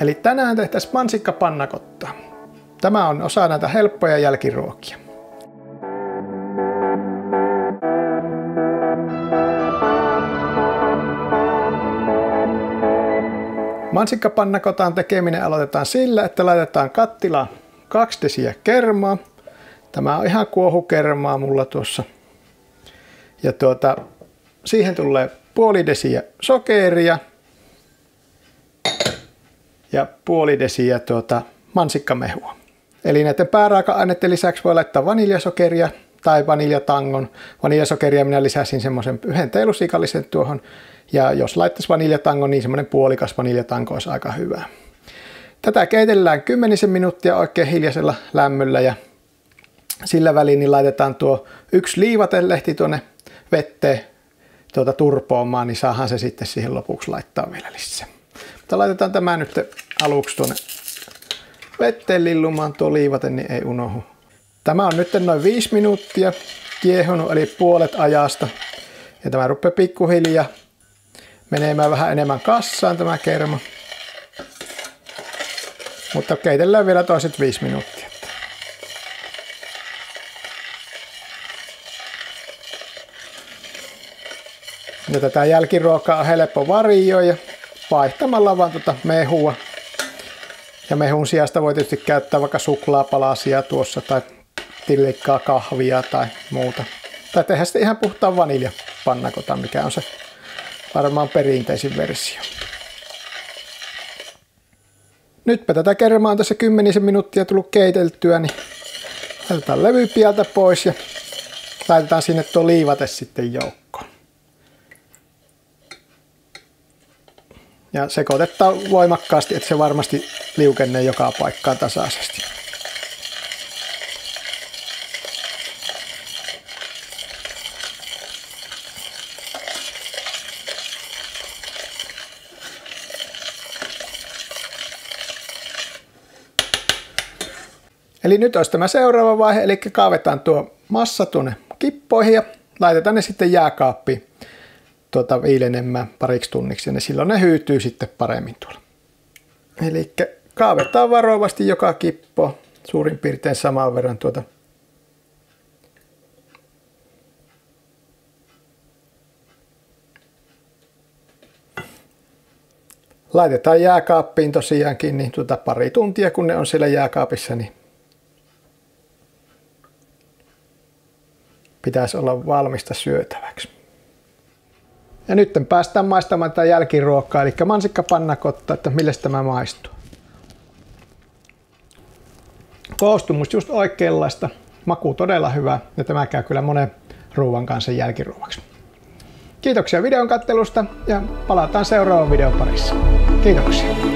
Eli tänään tehtäisiin mansikkapannakotta. Tämä on osa näitä helppoja jälkiruokia. Mansikkapannakotan tekeminen aloitetaan sillä, että laitetaan kattilaan 2 desiä kermaa. Tämä on ihan kuohukermaa mulla tuossa. Ja tuota, siihen tulee puoli desiä sokeria ja puoli desiä tuota mansikkamehua. Eli näiden pääraaka-aineiden lisäksi voi laittaa vaniljasokeria tai vaniljatangon. Vaniljasokeria minä lisäsin semmoisen yhden teelusikallisen tuohon. Ja jos laittaisi vaniljatangon, niin semmoinen puolikas vaniljatanko olisi aika hyvä. Tätä keitellään kymmenisen minuuttia oikein hiljaisella lämmöllä ja sillä väliin niin laitetaan tuo yksi liivatelehti tuonne vetteen tuota turpoamaan, niin saahan se sitten siihen lopuksi laittaa vielä lisää. Mutta laitetaan tämä nyt aluksi tuonne vetteen lillumaan tuo liivate, niin ei unohu. Tämä on nyt noin 5 minuuttia kiehunut, eli puolet ajasta. Ja tämä rupeaa pikkuhiljaa menemään vähän enemmän kassaan tämä kerma. Mutta keitellään vielä toiset 5 minuuttia. Ja tätä jälkiruokaa on helppo varioida vaihtamalla vaan tuota mehua. Ja mehun sijasta voi tietysti käyttää vaikka suklaapalasia tuossa tai tillikkaa kahvia tai muuta. Tai tehdä sitten ihan puhtaan vaniljapannakota, mikä on se varmaan perinteisin versio. Nytpä tätä kermaa on tässä kymmenisen minuuttia tullut keiteltyä, niin laitetaan levy pieltä pois ja laitetaan sinne tuo liivate sitten joukkoon. Ja sekoitetaan voimakkaasti, että se varmasti liukenee joka paikkaan tasaisesti. Eli nyt olisi tämä seuraava vaihe, eli kaavetaan tuo massa tuonne kippoihin ja laitetaan ne sitten jääkaappiin tuota viilenemään pariksi tunniksi ne silloin ne hyytyy sitten paremmin tuolla. Eli kaavetaan varovasti joka kippo suurin piirtein saman verran tuota laitetaan jääkaappiin tosiaankin niin tuota pari tuntia, kun ne on siellä jääkaapissa, niin pitäisi olla valmista syötäväksi. Ja nyt päästään maistamaan tätä jälkiruokaa, eli mansikkapannakotta, että millä tämä maistuu. Koostumus just oikeanlaista, maku todella hyvä ja tämä käy kyllä monen ruuan kanssa jälkiruovaksi. Kiitoksia videon kattelusta ja palataan seuraavan videon parissa. Kiitoksia.